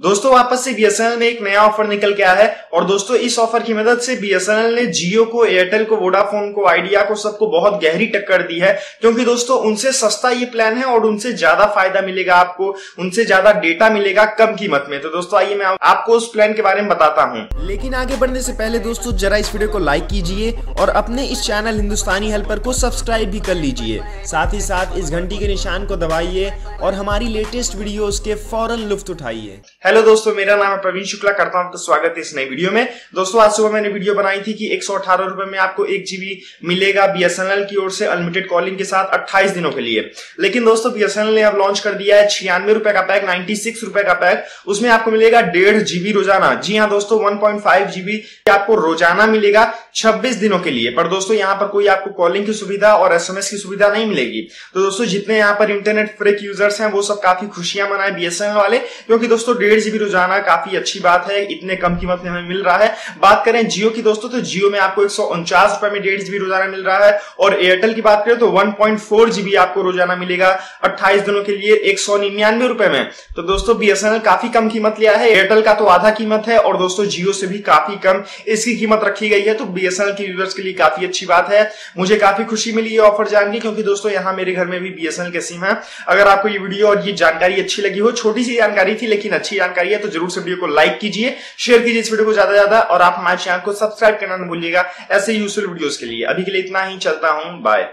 दोस्तों वापस से बीएसएनएल में एक नया ऑफ़र निकल के आया है और दोस्तों इस ऑफ़र की मदद से बीएसएनएल ने जियो को एयरटेल को वोडाफोन को आइडिया को सबको बहुत गहरी टक्कर दी है। क्योंकि दोस्तों उनसे सस्ता ये प्लान है और उनसे ज़्यादा फ़ायदा मिलेगा आपको उनसे ज़्यादा डेटा मिलेगा कम कीमत में। तो दोस्तों आइए मैं आपको उस प्लान के बारे में बताता हूँ। लेकिन आगे बढ़ने से पहले दोस्तों जरा इस वीडियो को लाइक कीजिए और अपने इस चैनल हिंदुस्तानी हेल्पर को सब्सक्राइब भी कर लीजिए। साथ ही साथ इस घंटी के निशान को दबाइए और हमारी लेटेस्ट वीडियो के फ़ौरन लुफ्त उठाइए। हेलो दोस्तों, मेरा नाम है प्रवीण शुक्ला, करता हूँ आपका स्वागत है इस नई वीडियो में। दोस्तों, आज सुबह मैंने वीडियो बनाई थी कि एक सौ रुपए में आपको एक जीबी मिलेगा बीएसएनएल की ओर से अनलिमिटेड कॉलिंग के साथ 28 दिनों के लिए। लेकिन दोस्तों, बीएसएनएल ने अब लॉन्च कर दिया है छियानवे रुपए का पैक नाइन्टी रुपए का पैक। उसमें आपको मिलेगा डेढ़ जीबी रोज़ाना। जी हाँ दोस्तों वन जीबी आपको रोज़ाना मिलेगा छब्बीस दिनों के लिए। पर दोस्तों, यहाँ पर कोई आपको कॉलिंग की सुविधा और एसएमएस की सुविधा नहीं मिलेगी। तो दोस्तों, जितने यहाँ पर इंटरनेट फ्रेक यूज़र्स हैं, वो सब काफ़ी खुशियाँ मनाए बीएसएनएल वाले, क्योंकि दोस्तों, डेढ़ जीबी रोज़ाना काफ़ी अच्छी बात है, इतने कम कीमत में हमें मिल रहा है। बात करें जियो की दोस्तों तो जियो में आपको एक रुपए में डेढ़ जीबी रोज़ाना मिल रहा है। और एयरटेल की बात करें तो वन जीबी आपको रोज़ाना मिलेगा अट्ठाईस दिनों के लिए एक सौ निन्यानवे रुपए में। तो दोस्तों बीएसएनएल काफ़ी कम कीमत लिया है एयरटेल का तो आधा कीमत है, और दोस्तों जियो से भी काफ़ी कम इसकी कीमत रखी गई है। तो बीएसएनएल के यूज़र्स के लिए काफ़ी अच्छी बात है। मुझे काफ़ी खुशी मिली ये ऑफ़र जान के, क्योंकि दोस्तों, यहाँ मेरे घर में भी बीएसएनएल के सिम है। अगर आपको ये वीडियो और ये जानकारी अच्छी लगी हो, छोटी सी जानकारी थी, लेकिन अच्छी जानकारी है तो ज़रूर से वीडियो को लाइक कीजिए शेयर कीजिए इस वीडियो को ज़्यादा ज़्यादा, और आप हमारे चैनल को सब्सक्राइब करना ना भूलिएगा, ऐसे यूजफुल वीडियोस के लिए। अभी के लिए इतना ही, चलता हूँ बाय